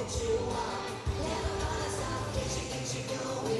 get you up. Never gonna stop. Get you, get you going.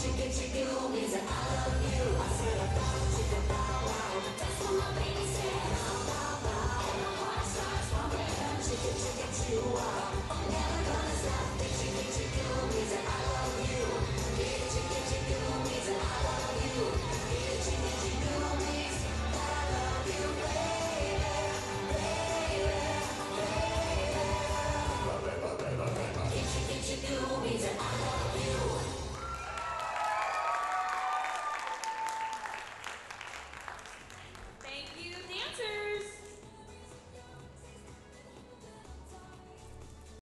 chicken, chicken homies, I love you.